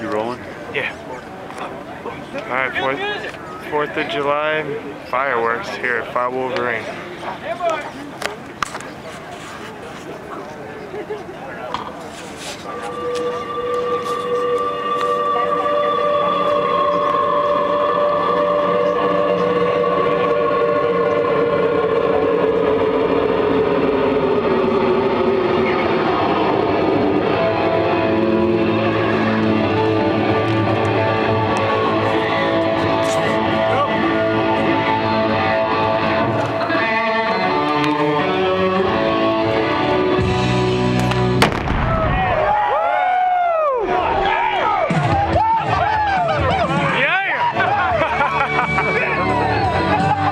You rolling? Yeah. All right, Fourth, Fourth of July fireworks here at Five Wolverine.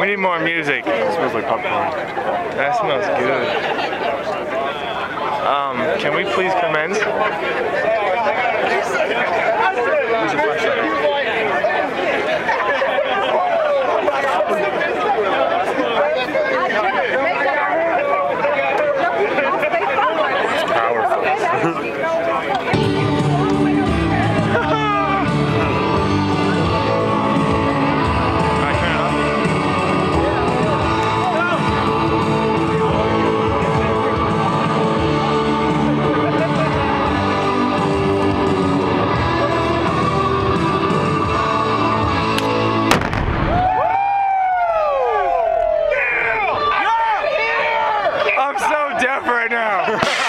We need more music. smells like popcorn. That smells good. Um, can we please commence? Right now.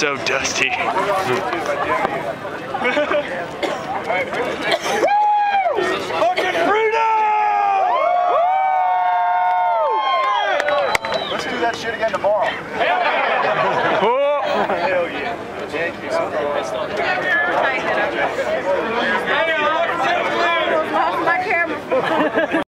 so dusty. Fucking freedom! Let's do that shit again tomorrow. Oh. Hey, I want to Lost my camera.